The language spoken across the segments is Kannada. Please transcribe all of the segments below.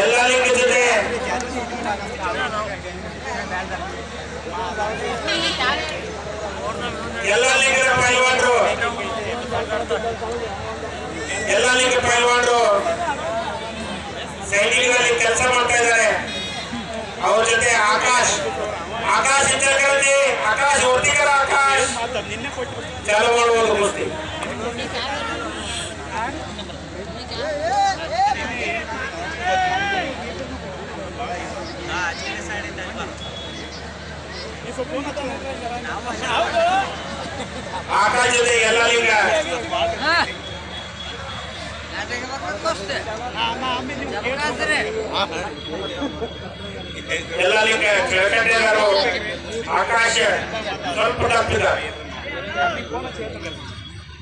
ಎಲ್ಲ ಲಿಂಗ ಜೊತೆ ಎಲ್ಲ ಲಿಂಗದ ಪೈಲ್ವಾನ್ರು, ಎಲ್ಲ ಲಿಂಗ ಪೈಲ್ವಾನ್ರು. ಸೈನಿಕರಲ್ಲಿ ಕೆಲಸ ಮಾಡ್ತಾ ಇದ್ದಾರೆ ಅವ್ರ ಜೊತೆ ಆಕಾಶ್ ಆಕಾಶ್ ಇದ್ದಾರೆ ಆಕಾಶ್ ಒತ್ತಿಕರ ಆಕಾಶ್ ಚಾಲು ಮಾಡುವುದು ಕುಸ್ತಿ ಆಕಾಶ್ ಜೊತೆ ಎಲ್ಲ ಲಿಂಗ ಎಲ್ಲ ಲಿಂಗ ಕೆಳಕಟ್ಟೆಗಾರು ಆಕಾಶ ಸ್ವಲ್ಪ ತಪ್ಪಿದ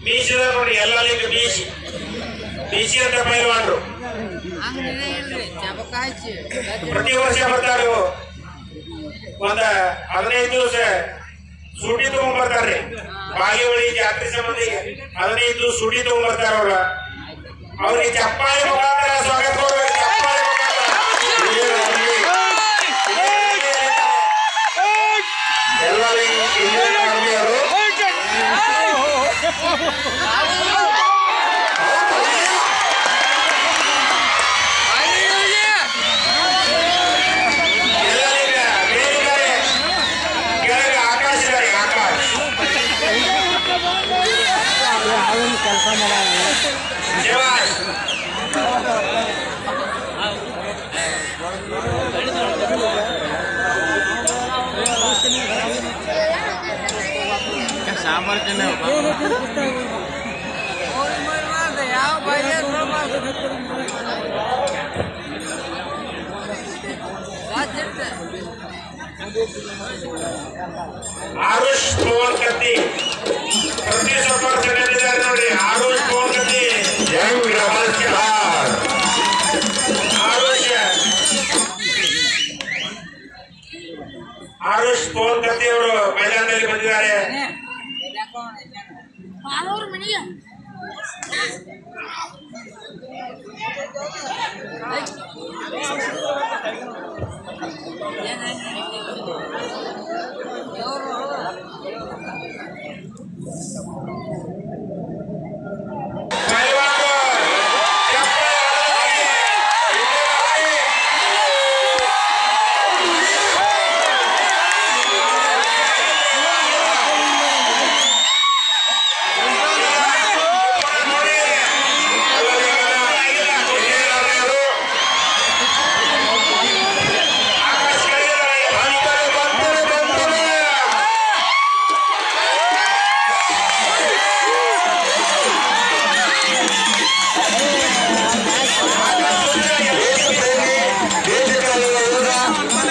ಮೀಸಿದ ನೋಡಿ ಎಲ್ಲರಿಗೂ ಬೀಸಿ. ಬೀಸಿ ಅಂತ ಪೈಲ್ವಾನ್ರು ಪ್ರತಿ ವರ್ಷ ಬರ್ತಾರೆ. ಒಂದ ಹದಿನೈದು ದಿವಸ ಸುಟಿ ತಗೊಂಡ್ಬರ್ತಾರ್ರಿ ಬಾಗಿವಳಿ ಜಾತ್ರೆ ಸಂಬಂಧಿ ಹದಿನೈದು ಸುಟಿ ತಗೊಂಡ್ಬರ್ತಾರ ಅವ್ರ ಅವ್ರಿಗೆ ಚಪ್ಪಾಳಿ ಮುಖಾಂತರ ಸ್ವಾಗತ ಕೊಡ್ಬೇಕು, ಚಪ್ಪಾಳಿ ಎಲ್ಲರಿಗ ಬೇರಿದ್ದಾರೆ ಕೆಳಗೆ ಆಕಾಶ ಇದ್ದಾರೆ ಆಕಾಶ್ ಶಿವಾಜ್ ಆರುಷ್ ಪವನ್ ಕತ್ತಿ ಪ್ರತಿ ಸಫರ್ ಚೆನ್ನಲ್ಲಿದ್ದಾರೆ ನೋಡಿ ಆರುಷ್ ಪವನ್ ಕತ್ತಿ ಯಂಗ್ ರಮಲ್ ಸ್ಟಾರ್ ಆರುಷ್ ಆರುಷ್ ಪವನ್ ಕತ್ತಿ ಅವರು ಮೈದಾನದಲ್ಲಿ ಬಂದಿದ್ದಾರೆ Pak Ahur mana ya?